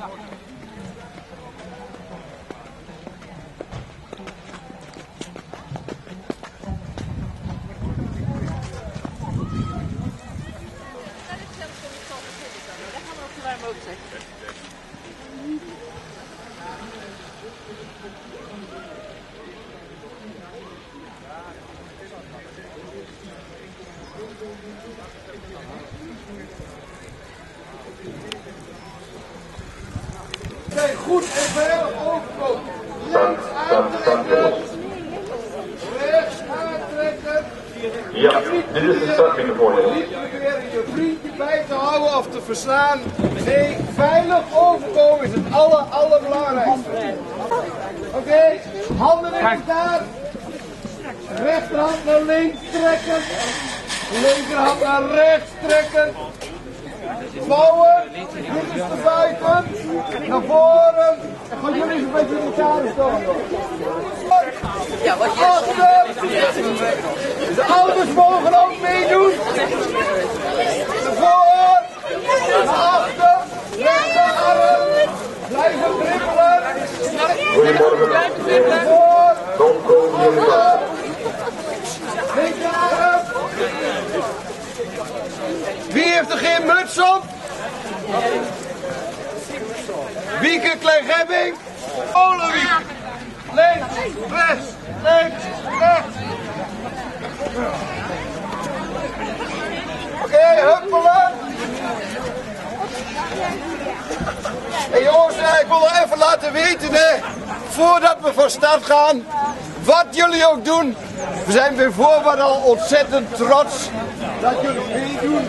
Kijk goed en veilig overkomen. Stand, jongens. Rechts aantrekken. Ja, dit is de startmicrofoon, jongens. Niet proberen je vriendje bij te houden of te verslaan. Nee, veilig overkomen is het aller, allerbelangrijkste. Oké, handen in elkaar. Rechterhand naar links trekken. Linkerhand naar rechts trekken. Bouwen. Dit is de buiten. Naar voren. En gaan jullie eens een beetje in elkaar staan. Ja, wat je Achter. De ouders mogen ook meedoen. Naar voor. Naar achter. Rechterarm. Blijven dribbelen. Goedemorgen. Naar voor. Kom, kom, jullie wel. Linkerarm. Wie heeft er geen muts op? Wieke Kleingebbing. Olewiek. Links, rechts, links, rechts. Oké, huppelen. Hey jongens, eh, ik wil nog even laten weten, hè, voordat we van start gaan, wat jullie ook doen. We zijn bij voorbaat al ontzettend trots dat jullie meedoen.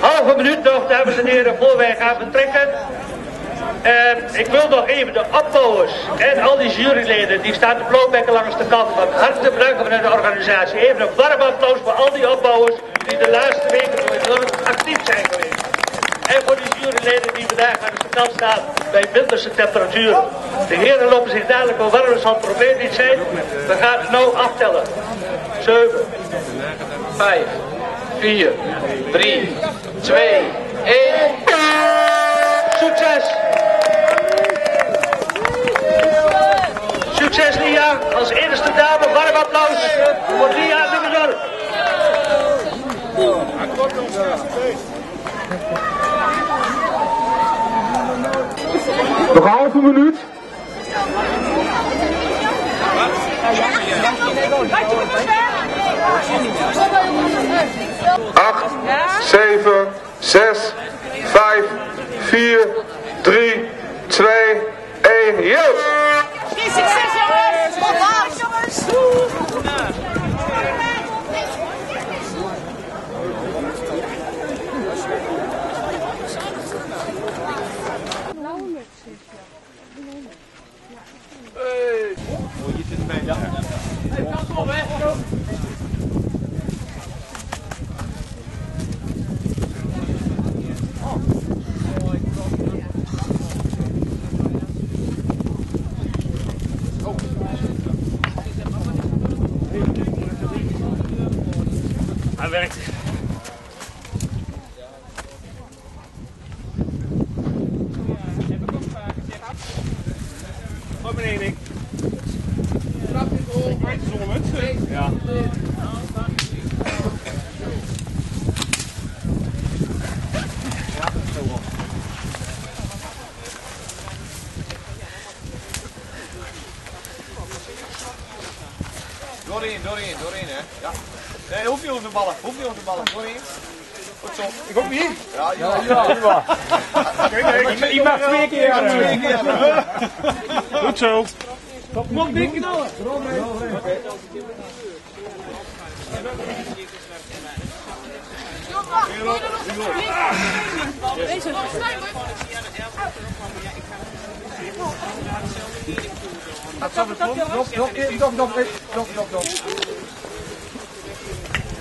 Halve minuut nog, dames en heren, voor wij gaan vertrekken. En ik wil nog even de opbouwers en al die juryleden die staan te blauwbekken langs de kant van harte bedanken vanuit de organisatie. Even een warm applaus voor al die opbouwers die de laatste weken enorm actief zijn geweest. En voor die juryleden die vandaag aan de kant staan bij winterse temperaturen. De heren lopen zich dadelijk wel warm, zal het probleem niet zijn. We gaan het nou aftellen. 7, 5, 4, 3, 2, 1. Succes! Succes Lia, als eerste dame, warm applaus voor Lia Nummer Nog een halve minuut. Acht, zeven, zes, vijf, vier, drie, twee, één. Yo! Succes jongens! Succes jongens! Hij werkt. Wat beneden ik? Zonder Ja. Doorheen, doorheen, doorheen hè. Ja. Nee, hoef niet de ballen, niet ballen. Goed zo. Ik ook niet. Ja, ja, ja. Je mag twee keer. Ja, twee keer. Goed zo. Nog niet knallen. Deze.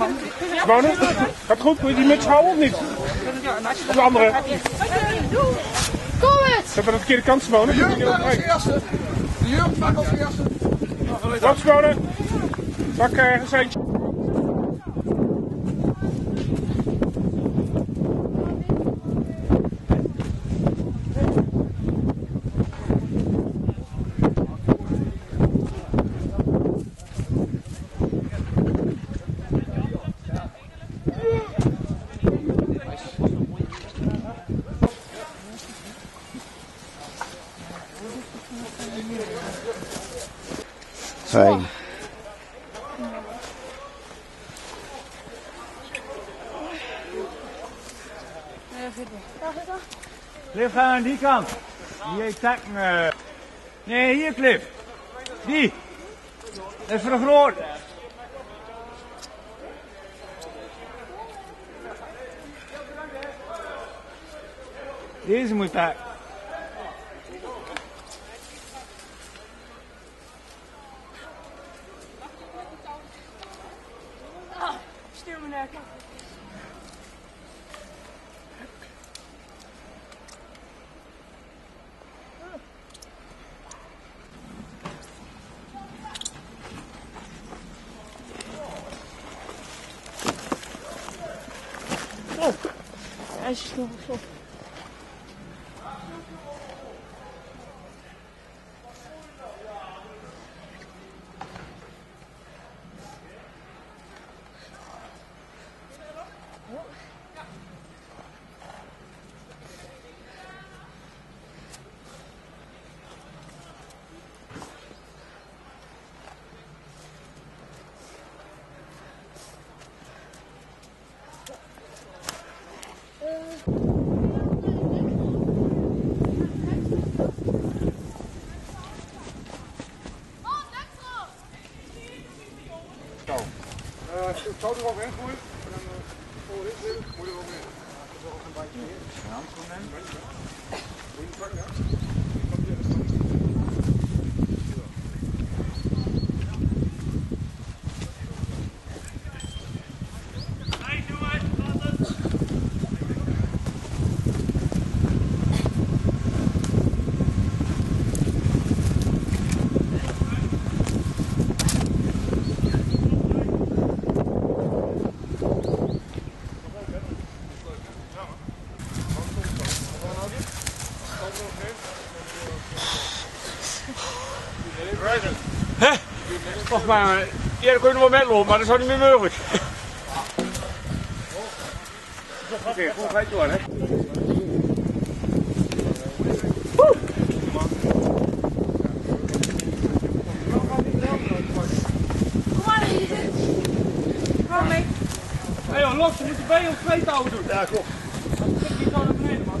een tyfus. Schone? Gaat het goed? Wil je die muts houden of niet? De andere. Kom het! Zet aan de verkeerde kant Simone. De jeugd mag als eerste. De jeugd mag als eerste. Wat Simone? Pak eh, een centje. Fijn. Cliff, ga aan die kant. Die heeft takken. eh. Nee, hier Cliff. Die. Dat is voor de groot. Deze moet pakken. Stuur me naar. Hij is Eh, Ik zou er overheen gooien. En dan eh, voorin zitten. Moet je er overheen. Dat is wel een beetje meer. Moet je pakken, ja? Wacht maar. Ja, dan kun je nog wel met lopen, maar dat is ook niet meer mogelijk. Oké, goed, ga je door, hè? Kom maar. Kom mee. Hé joh, los, je moet de benen op twee touwen doen. Ja, klopt. Naar beneden, man.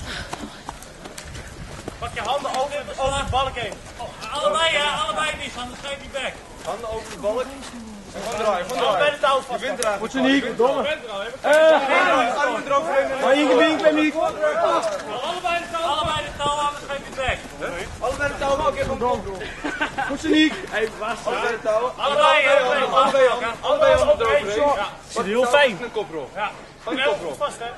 je handen over, over de balk heen. allebei, ja, allebei niet, anders geef je weg. Handen over de balk. En gewoon draaien, gewoon Bij draaien. de touw vast. Je. Moet je niet. Armen eroverheen. Maar hier ben niet. Allebei de touw, allebei de touw, anders geef je weg. Allebei de touwen ook even omhoog doen. Goed, Soniek. Even vast. Allebei, allebei, allebei, allebei, allebei, Zit heel fijn. Een koprol. Ja. De koprol. Vast hè.